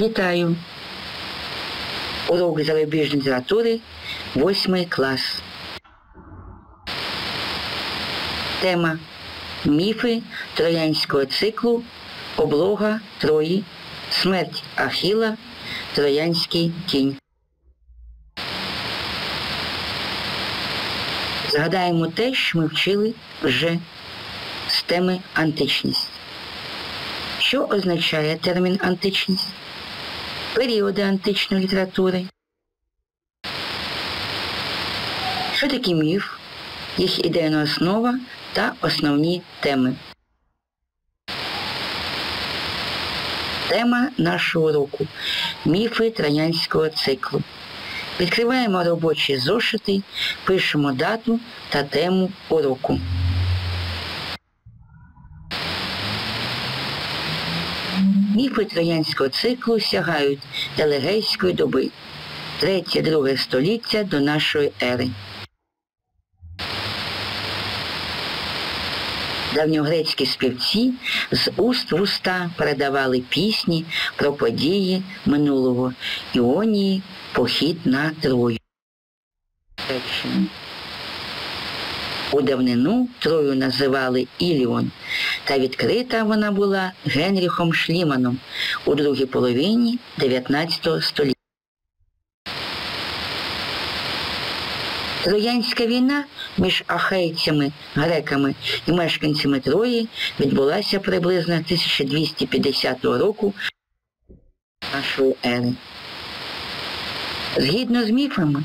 Вітаю! Урок зарубіжної літератури, 8 клас. Тема Міфи Троянського циклу, облога Трої, смерть Ахіла, Троянський кінь. Згадаємо те, що ми вчили вже з теми античність. Що означає термін античність? Періоди античної літератури. Що таке міф, їх ідейна основа та основні теми. Тема нашого уроку Міфи троянського циклу. Відкриваємо робочі зошити, пишемо дату та тему уроку. Міфи троянського циклу сягають телегейської доби 3-2 століття до нашої ери. Давньогрецькі співці з уст в уста передавали пісні про події минулого Іонії похід на Трою. У давнину Трою називали Іліон, та відкрита вона була Генріхом Шліманом у другій половині 19 століття. Троянська війна між ахейцями, греками і мешканцями Трої відбулася приблизно 1250 року нашої ери. Згідно з міфами,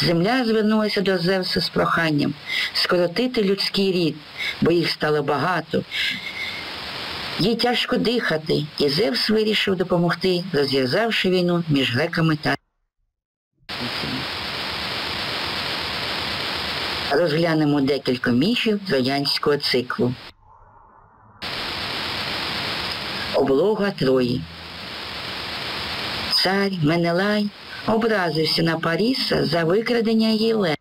земля звернулася до Зевса з проханням скоротити людський рід, бо їх стало багато. Їй тяжко дихати, і Зевс вирішив допомогти, розв'язавши війну між греками та Розглянемо декілька міфів троянського циклу. Облога Трої. Цар Менелай образився на Паріса за викрадення Єле.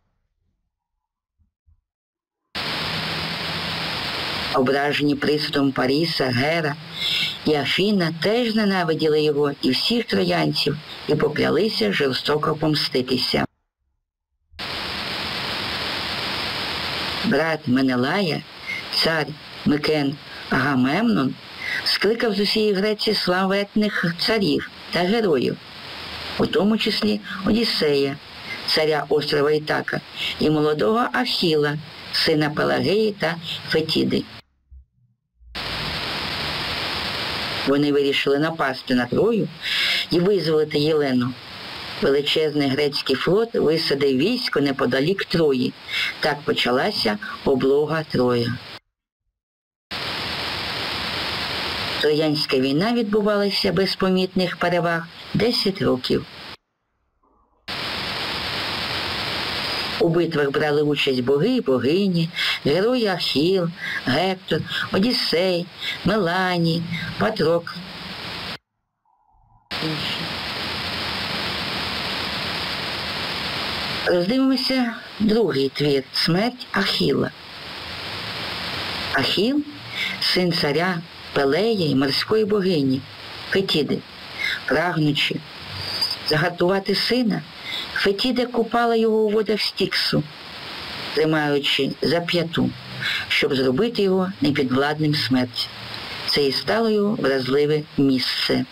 Ображені присудом Паріса, Гера і Афіна теж ненавиділи його і всіх троянців і поклялися жорстоко помститися. Брат Менелая, цар Микен Агамемнон, скликав з усієї Греції славетних царів та героїв, у тому числі Одіссея, царя острова Ітака, і молодого Ахіла, сина Пелагеї та Фетіди. Вони вирішили напасти на Трою і визволити Єлену. Величезний грецький флот висадив військо неподалік Трої. Так почалася облога Троя. Троянська війна відбувалася без помітних переваг 10 років. У битвах брали участь боги і богині, герої Ахіл, Гектор, Одіссей, Меланій, Патрокл. Роздивимося другий твір Смерть Ахіла. Ахіл син царя Пелея і морської богині Фетіди, прагнучи загартувати сина, Фетіда купала його у водах Стіксу, тримаючи за п'яту, щоб зробити його непідвладним смерті. Це і стало його вразливе місце.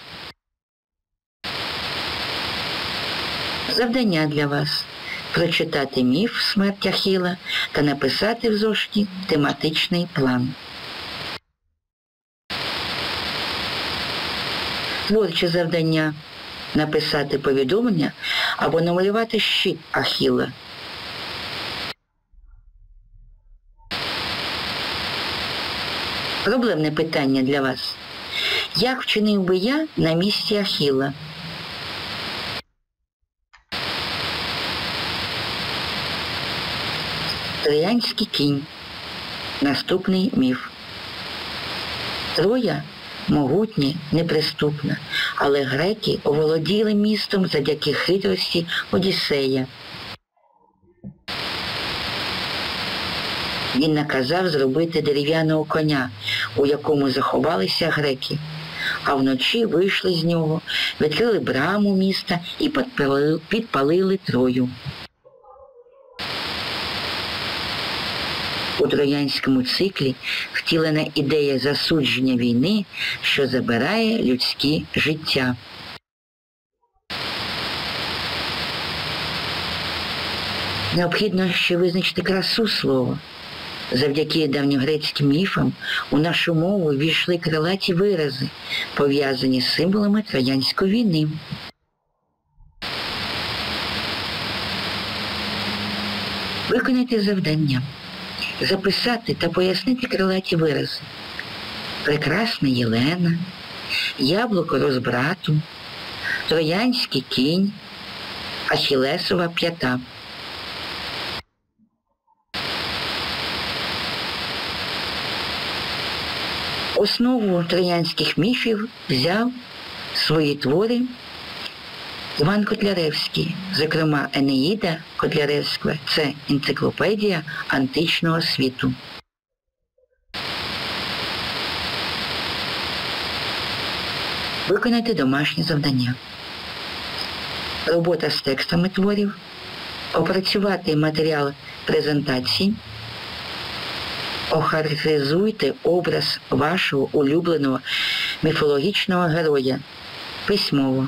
Завдання для вас прочитати міф смерть Ахіла та написати в зошиті тематичний план. Творче завдання написати повідомлення або намалювати щит Ахіла. Проблемне питання для вас. Як вчинив би я на місці Ахіла? Троянський кінь. Наступний міф. Троя могутня, неприступна, але греки оволоділи містом завдяки хитрості Одіссея. Він наказав зробити дерев'яного коня, у якому заховалися греки. а вночі вийшли з нього, відкрили браму міста і підпалили, підпалили Трою. У троянському циклі втілена ідея засудження війни, що забирає людські життя. Необхідно ще визначити красу слова. Завдяки давньогрецьким міфам у нашу мову війшли крилаті вирази, пов'язані з символами Троянської війни. Виконайте завдання. Записати та пояснити крилаті вирази. Прекрасна Єлена, яблуко розбрату, Троянський кінь, Ахілесова п'ята. Основу троянських міфів взяв свої твори Іван Котляревський, зокрема Енеїда Котляревська це енциклопедія античного світу. Виконайте домашнє завдання. Робота з текстами творів, опрацювати матеріал презентації, охарактеризуйте образ вашого улюбленого міфологічного героя письмово.